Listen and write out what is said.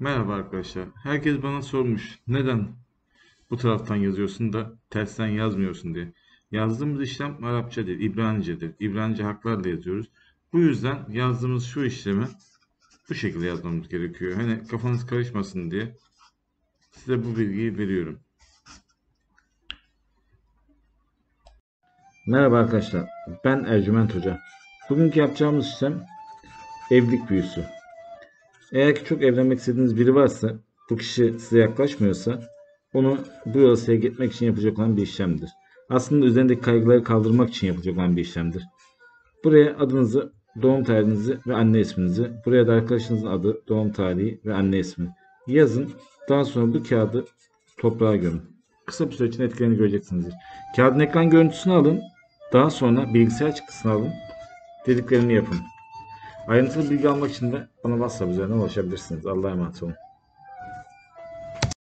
Merhaba arkadaşlar. Herkes bana sormuş. Neden bu taraftan yazıyorsun da tersten yazmıyorsun diye. Yazdığımız işlem Arapça değil, İbranice'dir. İbranice harflerle yazıyoruz. Bu yüzden yazdığımız şu işlemi bu şekilde yazmamız gerekiyor. Hani kafanız karışmasın diye size bu bilgiyi veriyorum. Merhaba arkadaşlar, ben Ercüment Hoca. Bugünkü yapacağımız işlem evlilik büyüsü. Eğer ki çok evlenmek istediğiniz biri varsa, bu kişi size yaklaşmıyorsa, onu bu yola sevk etmek için yapacak olan bir işlemdir. Aslında üzerindeki kaygıları kaldırmak için yapacak olan bir işlemdir. Buraya adınızı, doğum tarihinizi ve anne isminizi, buraya da arkadaşınızın adı, doğum tarihi ve anne ismi yazın. Daha sonra bu kağıdı toprağa gömün. Kısa bir süre içinde etkilerini göreceksinizdir. Kağıdın ekran görüntüsünü alın. Daha sonra bilgisayar çıktısını alın. Dediklerimi yapın. Ayrıntılı bilgi almak için de bana WhatsApp üzerinden ulaşabilirsiniz. Allah'a emanet olun.